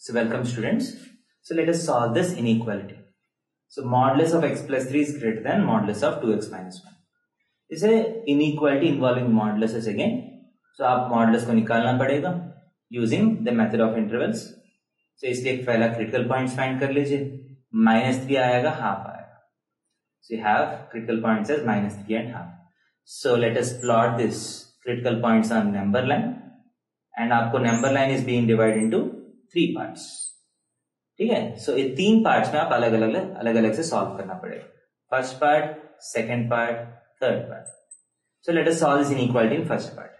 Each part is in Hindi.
So welcome students. So let us solve this inequality. So modulus of x plus 3 is greater than modulus of 2x minus 1. इसे inequality involving moduluses again. So आप modulus को निकालना पड़ेगा using the method of intervals. So इसलिए एक पहला critical points find कर लीजिए minus थ्री आएगा half आएगा. So you have critical points as minus three and half. So let us plot this critical points on number line and आपको number line is being divided into three parts. ठीक है? सो ये तीन पार्ट्स में आप अलग अलग अलग अलग से सॉल्व करना पड़ेगा। First part second part third part so let us solve this inequality in first part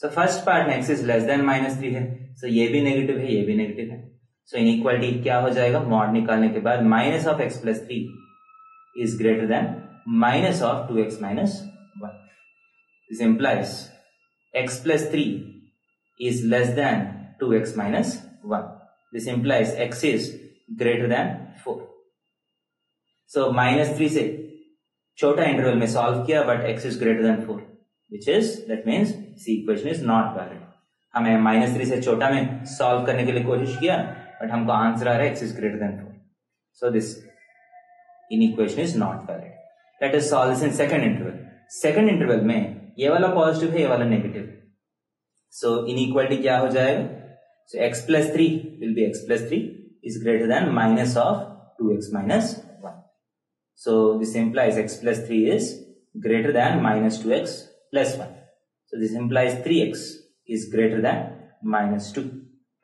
so first part में x is less than minus three है। सो so, ये भी नेगेटिव है ये भी नेगेटिव है। सो इनइक्वालिटी क्या हो जाएगा? मॉड निकालने के बाद minus of x plus three is greater than minus of two x minus one this x plus three is less than 2x minus 1. This implies x is greater than 4. So minus 3 से छोटा इंटरवल में सॉल्व किया but x is greater than 4 which is that means this equation is not valid. हमें माइनस थ्री से छोटा में सॉल्व करने के लिए कोशिश किया बट हमको आंसर आ रहा है x is greater than 4. So this inequation is not valid. Let us solve this in second interval. Second interval में ये वाला पॉजिटिव है ये वाला नेगेटिव है So inequality क्या हो जाएगा? So x plus three will be x plus three is greater than minus of two x minus one. So this implies x plus three is greater than minus two x plus one. So this implies three x is greater than minus two.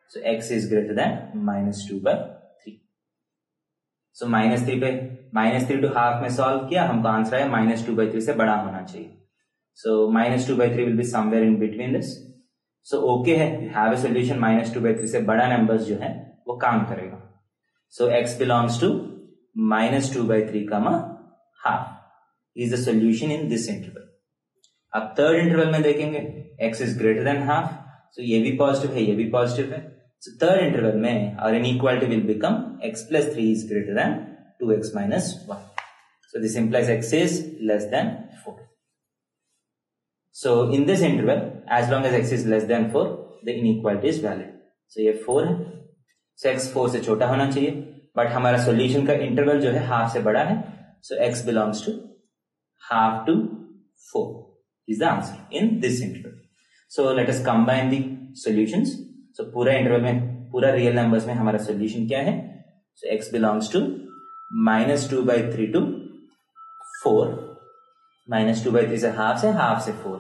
So x is greater than minus two by three. So minus three पे minus three to half में solve किया हमको आंसर आया minus two by three से बड़ा होना चाहिए. So minus two by three will be somewhere in between this. so so, okay okay है. Have solution minus two by three से बड़ा नंबर्स जो है वो काम करेगा. So x belongs to minus two by three का half is the solution in this interval अब थर्ड इंटरवल में देखेंगे. X is greater than half so ये भी पॉजिटिव है ये भी पॉजिटिव है. सो थर्ड इंटरवल में और inequality will become x plus three is greater than two x minus one so this implies x is less than four So in this interval, as long as x is less than 4, the inequality is valid. So ये 4 है. So x 4 से छोटा होना चाहिए. बट हमारा सॉल्यूशन का इंटरवल जो है हाफ़ से बड़ा है. So x belongs to half to 4 is the answer in this interval. So let us combine the solutions. So पूरा इंटरवल में पूरा रियल नंबर्स में हमारा सोल्यूशन क्या है? So x belongs to minus 2 by 3 to 4 minus two by three से हाफ़ से हाफ़ से four.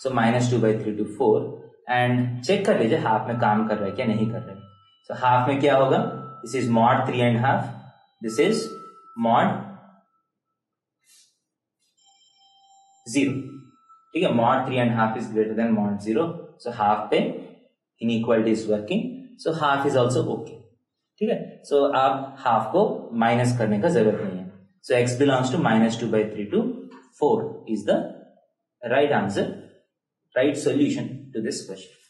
So minus two by three to four and check कर लीजिए हाफ़ में काम कर रहा है क्या, नहीं कर रहा है। सो हाफ़ में क्या होगा? This is mod three and half this is mod zero ठीक है mod three and half is greater than mod zero so half पे in inequality is working so half is also okay ठीक है? सो आप हाफ़ को माइनस करने का ज़रूरत नहीं है। So x belongs to minus two by three to 4 is the right answer, right solution to this question.